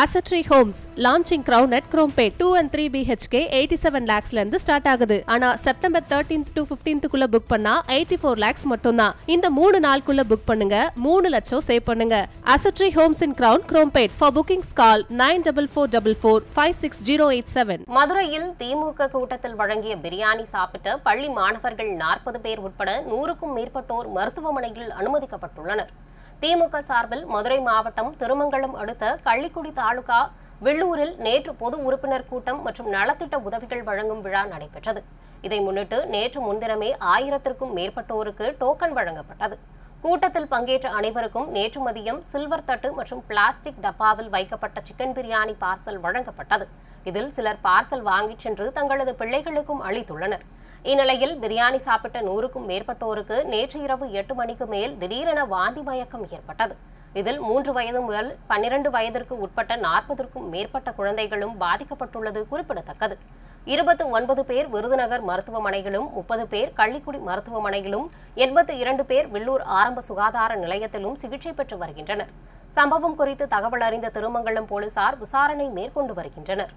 அசட்ரி homes launching Crown at Chromepet two and three BHK eighty seven லேக்ஸ்ல இருந்து start ஆகுது. ஆனா September thirteenth to பிப்டீன்த்துக்குள்ள book பண்ணா eighty four lakhs மட்டும்தான். இந்த மூணு நாளுக்குள்ள புக் பண்ணுங்க மூணு லட்சம் சேவ் பண்ணுங்க. அசட்ரி homes in Crown Chromepet for bookings call nine double four double four five six zero eight seven மதுரையில் திமுக கூட்டத்தில் வழங்கிய பிரியாணி சாப்பிட்ட பள்ளி மாணவர்கள் நாற்பது பேர் உட்பட நூறுக்கும் மேற்பட்டோர் மருத்துவமனையில் அனுமதிக்கப்பட்டுள்ளனர். திமுக சார்பில் மதுரை மாவட்டம் திருமங்கலம் அடுத்த கள்ளிக்குடி தாலுகா வெள்ளூரில் நேற்று பொது உறுப்பினர் கூட்டம் மற்றும் நலத்திட்ட உதவிகள் வழங்கும் விழா நடைபெற்றது. இதை முன்னிட்டு நேற்று முன்தினமே ஆயிரத்திற்கும் மேற்பட்டோருக்கு டோக்கன் வழங்கப்பட்டது. கூட்டத்தில் பங்கேற்ற அனைவருக்கும் நேற்று மதியம் சில்வர் தட்டு மற்றும் பிளாஸ்டிக் டப்பாவில் வைக்கப்பட்ட சிக்கன் பிரியாணி பார்சல் வழங்கப்பட்டது. இதில் சிலர் பார்சல் வாங்கிச் சென்று தங்களது பிள்ளைகளுக்கும் அளித்துள்ளனர். இந்நிலையில் பிரியாணி சாப்பிட்ட நூறுக்கும் மேற்பட்டோருக்கு நேற்று இரவு எட்டு மணிக்கு மேல் திடீரென வாந்தி மயக்கம் ஏற்பட்டது. இதில் மூன்று வயது முதல் பன்னிரண்டு வயதிற்கு உட்பட்ட நாற்பதற்கும் மேற்பட்ட குழந்தைகளும் பாதிக்கப்பட்டுள்ளது குறிப்பிடத்தக்கது. இருபத்து ஒன்பது பேர் விருதுநகர் மருத்துவமனையிலும் முப்பது பேர் கள்ளிக்குடி மருத்துவமனையிலும் எண்பத்து இரண்டு பேர் வெள்ளூர் ஆரம்ப சுகாதார நிலையத்திலும் சிகிச்சை பெற்று வருகின்றனர். சம்பவம் குறித்து தகவல் அறிந்த திருமங்கலம் போலீசார் விசாரணை மேற்கொண்டு வருகின்றனர்.